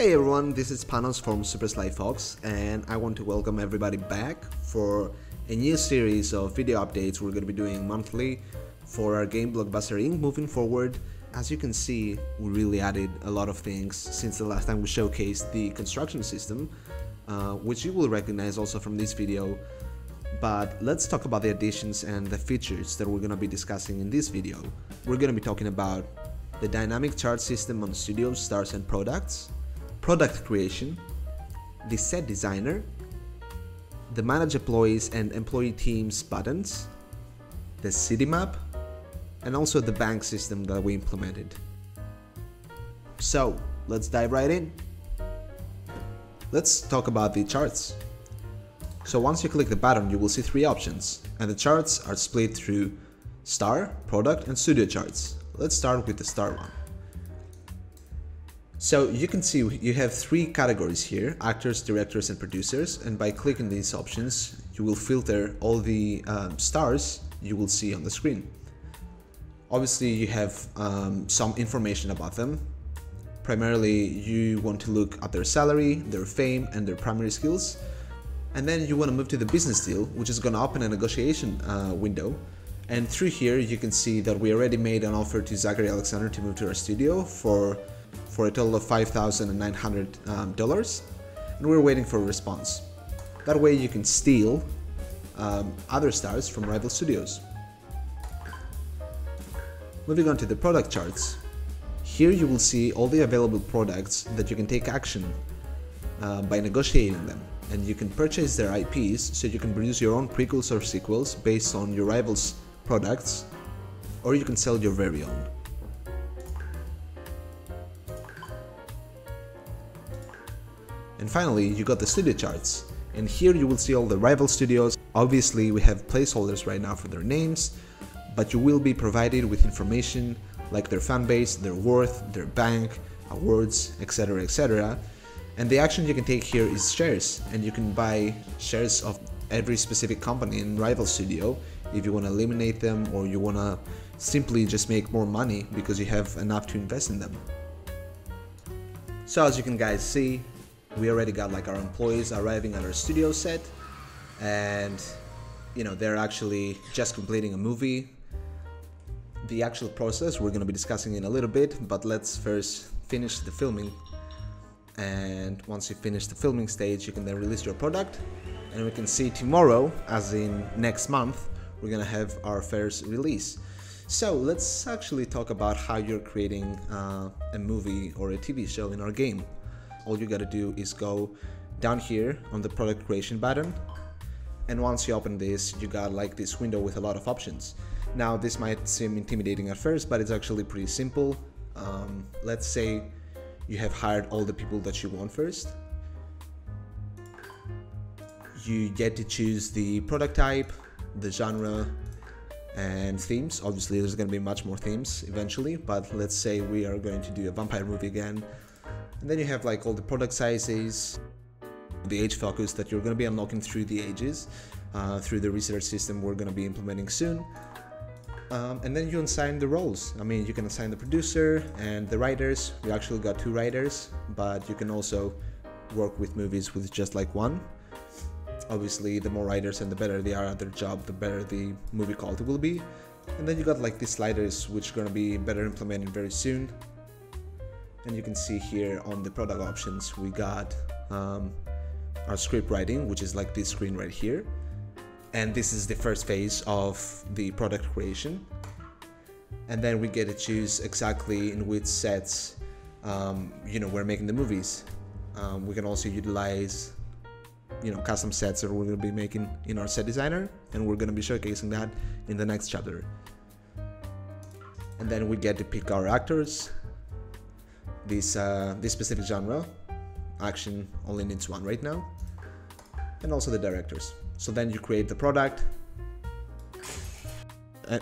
Hey everyone, this is Panos from Super Sly Fox, and I want to welcome everybody back for a new series of video updates we're going to be doing monthly for our game Blockbuster Inc. moving forward. As you can see, we really added a lot of things since the last time we showcased the construction system, uh, which you will recognize also from this video. But let's talk about the additions and the features that we're going to be discussing in this video. We're going to be talking about the dynamic chart system on studios, stars and products, product creation, the set designer, the manage employees and employee teams buttons, the city map, and also the bank system that we implemented. So let's dive right in. Let's talk about the charts. So once you click the button, you will see three options, and the charts are split through star, product, and studio charts. Let's start with the star one. So you can see you have three categories here, actors, directors, and producers, and by clicking these options, you will filter all the um, stars you will see on the screen. Obviously, you have um, some information about them. Primarily, you want to look at their salary, their fame, and their primary skills. And then you want to move to the business deal, which is going to open a negotiation uh, window. And through here, you can see that we already made an offer to Zachary Alexander to move to our studio for, for a total of $5,900, um, and we're waiting for a response. That way you can steal um, other stars from rival studios. Moving on to the product charts. Here you will see all the available products that you can take action uh, by negotiating them and you can purchase their IPs so you can produce your own prequels or sequels based on your rivals' products, or you can sell your very own. And finally, you got the studio charts, and here you will see all the rival studios. Obviously, we have placeholders right now for their names, but you will be provided with information like their fan base, their worth, their bank, awards, etc. etc and the action you can take here is shares, and you can buy shares of every specific company in Rival Studio if you want to eliminate them or you want to simply just make more money because you have enough to invest in them. So as you can guys see, we already got like our employees arriving at our studio set and you know they're actually just completing a movie. The actual process we're going to be discussing in a little bit, but let's first finish the filming. And once you finish the filming stage you can then release your product and we can see tomorrow as in next month we're gonna have our first release. So let's actually talk about how you're creating uh, a movie or a TV show in our game all you gotta do is go down here on the product creation button and once you open this you got like this window with a lot of options now this might seem intimidating at first but it's actually pretty simple um, let's say you have hired all the people that you want first. You get to choose the product type, the genre, and themes. Obviously, there's going to be much more themes eventually, but let's say we are going to do a vampire movie again. And then you have like all the product sizes, the age focus that you're going to be unlocking through the ages, uh, through the research system we're going to be implementing soon. Um, and then you assign the roles. I mean, you can assign the producer and the writers. We actually got two writers, but you can also work with movies with just like one. Obviously, the more writers and the better they are at their job, the better the movie quality will be. And then you got like these sliders, which are gonna be better implemented very soon. And you can see here on the product options, we got um, our script writing, which is like this screen right here. And this is the first phase of the product creation. And then we get to choose exactly in which sets um, you know we're making the movies. Um, we can also utilize you know custom sets that we're going to be making in our set designer and we're going to be showcasing that in the next chapter. And then we get to pick our actors this uh, this specific genre action only needs one right now and also the directors so then you create the product,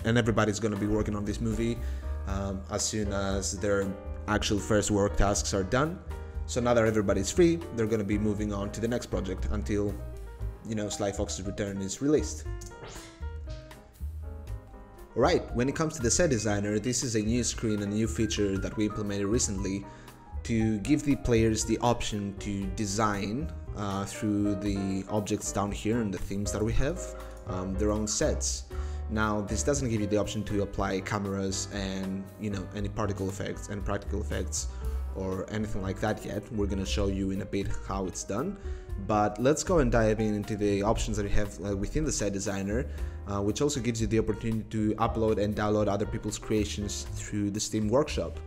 and everybody's going to be working on this movie um, as soon as their actual first work tasks are done. So now that everybody's free, they're going to be moving on to the next project until, you know, Sly Fox's Return is released. Alright, when it comes to the set designer, this is a new screen a new feature that we implemented recently to give the players the option to design uh, through the objects down here and the themes that we have um, their own sets. Now this doesn't give you the option to apply cameras and you know any particle effects and practical effects or anything like that yet. We're gonna show you in a bit how it's done. But let's go and dive in into the options that we have uh, within the set designer, uh, which also gives you the opportunity to upload and download other people's creations through the Steam Workshop.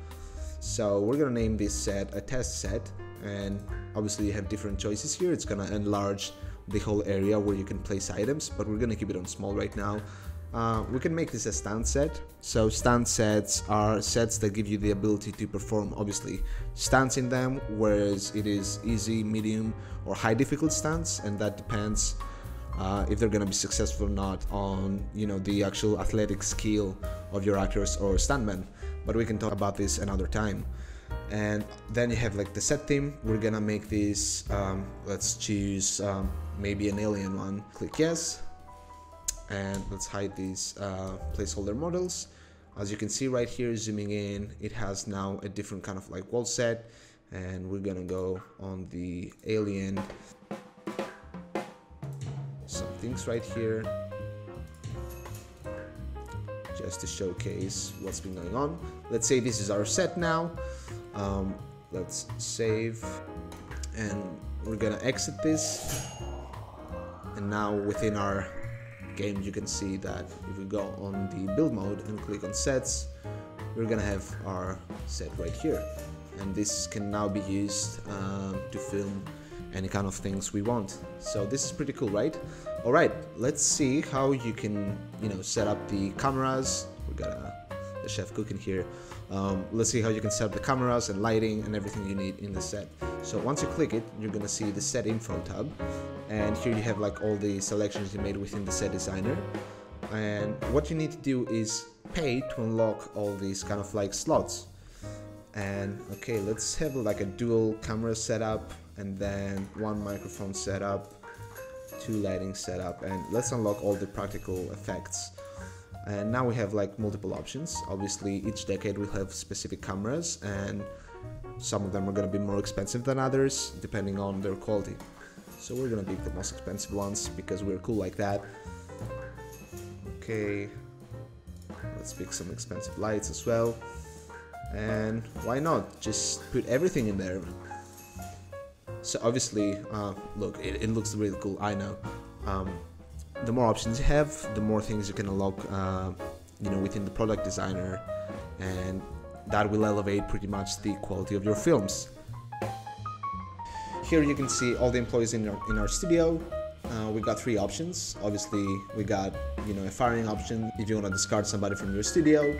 So we're gonna name this set a test set, and obviously you have different choices here. It's gonna enlarge the whole area where you can place items, but we're gonna keep it on small right now. Uh, we can make this a stand set. So stand sets are sets that give you the ability to perform obviously stands in them, whereas it is easy, medium, or high difficult stands, and that depends uh, if they're gonna be successful or not on you know the actual athletic skill of your actors or stuntmen. But we can talk about this another time. And then you have like the set theme. We're gonna make this. Um, let's choose um, maybe an alien one. Click yes and let's hide these uh, placeholder models as you can see right here zooming in it has now a different kind of like wall set and we're gonna go on the alien things right here just to showcase what's been going on. Let's say this is our set now. Um, let's save and we're gonna exit this. And now within our game you can see that if we go on the build mode and click on sets we're gonna have our set right here. And this can now be used um, to film any kind of things we want. So this is pretty cool right? All right let's see how you can you know set up the cameras. We got a, a chef cooking here. Um, let's see how you can set up the cameras and lighting and everything you need in the set. So once you click it you're gonna see the set info tab. And here you have like all the selections you made within the set designer. And what you need to do is pay to unlock all these kind of like slots. And okay let's have like a dual camera setup and then one microphone setup two lighting setup and let's unlock all the practical effects and now we have like multiple options obviously each decade will have specific cameras and some of them are going to be more expensive than others depending on their quality so we're gonna pick the most expensive ones because we're cool like that. Okay, let's pick some expensive lights as well. And why not? Just put everything in there. So obviously, uh, look, it, it, looks really cool, I know. Um, the more options you have, the more things you can unlock, uh, you know, within the product designer, and that will elevate pretty much the quality of your films. Here you can see all the employees in our, in our studio. Uh, we got three options. Obviously, we got you know a firing option if you want to discard somebody from your studio.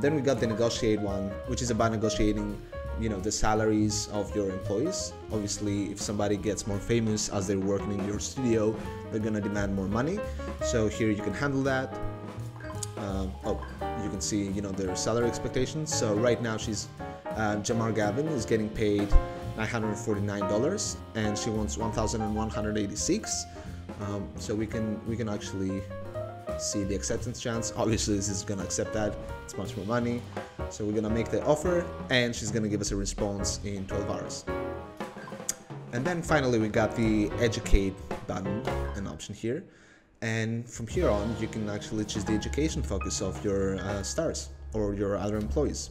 Then we got the negotiate one, which is about negotiating you know the salaries of your employees. Obviously, if somebody gets more famous as they're working in your studio, they're gonna demand more money. So here you can handle that. Um, oh, you can see you know their salary expectations. So right now she's uh, Jamar Gavin is getting paid $949 and she wants 1186 um, so we can we can actually see the acceptance chance. Obviously this is gonna accept that. It's much more money. So we're gonna make the offer and she's gonna give us a response in 12 hours. And then finally we got the educate button an option here. And from here on you can actually choose the education focus of your uh, stars or your other employees.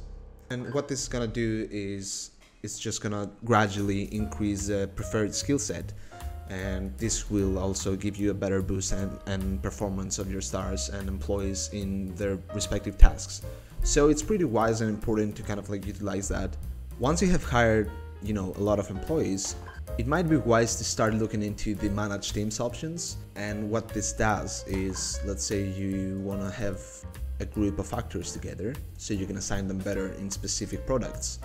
And what this is gonna do is it's just gonna gradually increase the preferred skill set and this will also give you a better boost and, and performance of your stars and employees in their respective tasks. So it's pretty wise and important to kind of like utilize that. Once you have hired you know a lot of employees it might be wise to start looking into the manage teams options. And what this does is let's say you want to have a group of actors together so you can assign them better in specific products.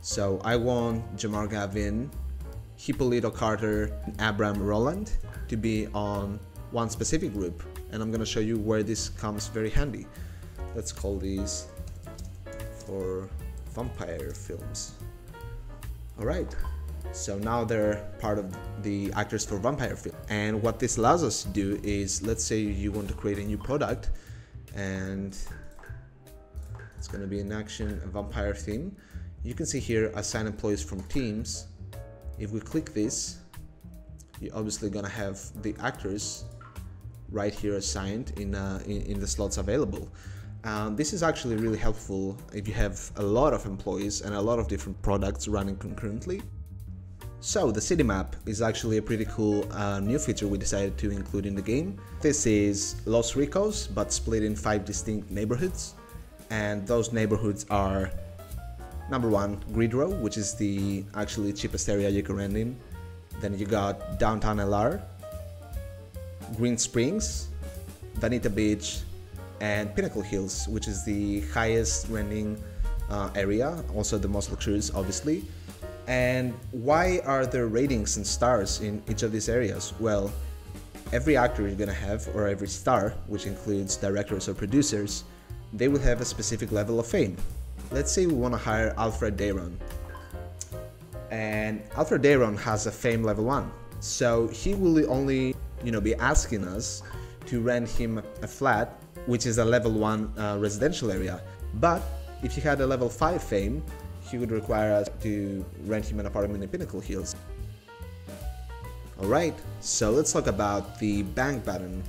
So I want Jamar Gavin, Hippolito Carter, and Abram Roland to be on one specific group and I'm gonna show you where this comes very handy. Let's call these for vampire films. Alright, so now they're part of the actors for vampire film. And what this allows us to do is, let's say you want to create a new product and it's gonna be an action, vampire theme You can see here assign employees from teams. If we click this, you're obviously gonna have the actors right here assigned in, uh, in, in, the slots available. Um, this is actually really helpful if you have a lot of employees and a lot of different products running concurrently. So the city map is actually a pretty cool uh, new feature we decided to include in the game. This is Los Ricos, but split in five distinct neighborhoods. And those neighborhoods are number one, Grid Row, which is the actually cheapest area you can rent in. Then you got downtown LR, Green Springs, Vanita Beach, and Pinnacle Hills, which is the highest renting uh, area, also the most luxurious, obviously. And why are there ratings and stars in each of these areas? Well, every actor you're gonna have, or every star, which includes directors or producers, they will have a specific level of fame. Let's say we wanna hire Alfred Dayron. And Alfred Dayron has a fame level 1. So he will only, you know, be asking us to rent him a flat, which is a level 1 uh, residential area. But if he had a level 5 fame, he would require us to rent him an apartment in Pinnacle Hills. Alright, so let's talk about the bank button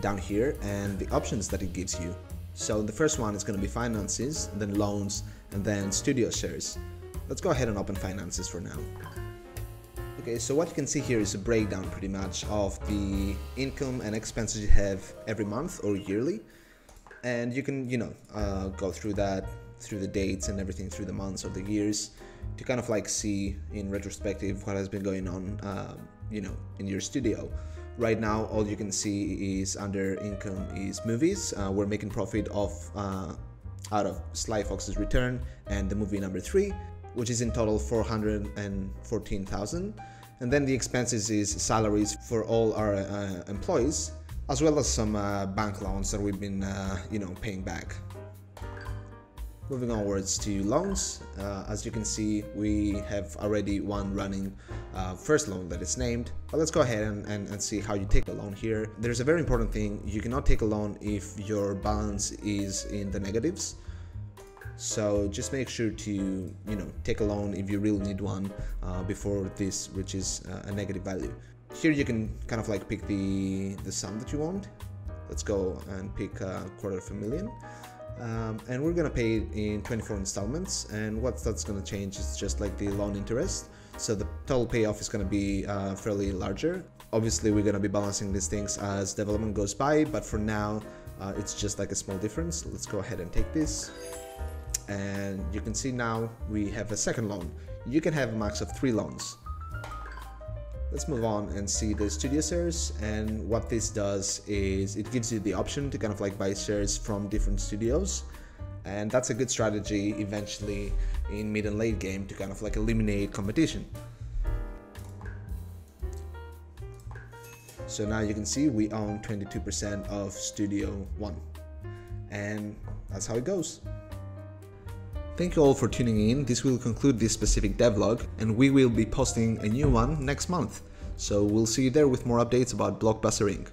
down here and the options that it gives you. So the first one is going to be finances, then loans, and then studio shares. Let's go ahead and open finances for now. Okay, so what you can see here is a breakdown pretty much of the income and expenses you have every month or yearly. And you can, you know, uh, go through that through the dates and everything through the months or the years to kind of like see in retrospective what has been going on um, you know in your studio right now all you can see is under income is movies. Uh, we're making profit of uh, out of Sly Fox's Return and the movie number three which is in total 414,000 and then the expenses is salaries for all our uh, employees as well as some uh, bank loans that we've been uh, you know paying back Moving onwards to loans, uh, as you can see, we have already one running uh, first loan that is named, but let's go ahead and, and, and, see how you take a loan here. There's a very important thing, you cannot take a loan if your balance is in the negatives. So just make sure to, you know, take a loan if you really need one uh, before this reaches uh, a negative value. Here you can kind of like pick the, the sum that you want. Let's go and pick a quarter of a million um, and we're gonna pay it in 24 installments and what that's gonna change is just like the loan interest. So the total payoff is gonna be uh, fairly larger. Obviously we're gonna be balancing these things as development goes by but for now uh, it's just like a small difference. Let's go ahead and take this. And you can see now we have a second loan. You can have a max of three loans Let's move on and see the studio shares and what this does is it gives you the option to kind of like buy shares from different studios and that's a good strategy eventually in mid and late game to kind of like eliminate competition. So now you can see we own 22% of Studio 1 and that's how it goes. Thank you all for tuning in, this will conclude this specific devlog and we will be posting a new one next month. So we'll see you there with more updates about Blockbuster Inc.